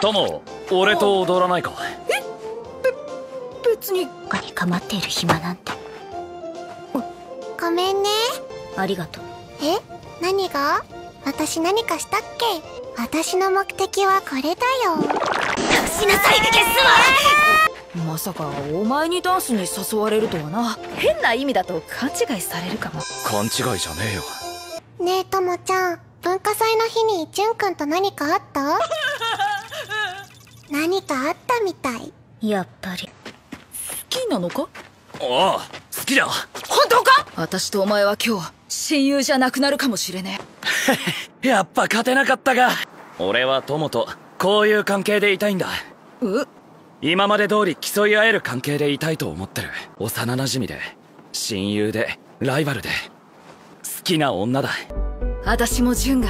友俺と踊らないか。別に。他に構っている暇なんて。ごめんね。ありがとう。え何が？私何かしたっけ？私の目的はこれだよ。しなさい消すわ。まさかお前にダンスに誘われるとはな。変な意味だと勘違いされるかも。勘違いじゃねえよ。ねえともちゃん。文化祭の日にじゅんくんと何かあった？何かあったみたい。やっぱり。好きなのか？ああ好きだ。本当か？私とお前は今日親友じゃなくなるかもしれね やっぱ勝てなかったが。俺は友とこういう関係でいたいんだ。えう？今まで通り競い合える関係でいたいと思ってる。幼馴染で。親友で。ライバルで。好きな女だ。私も純が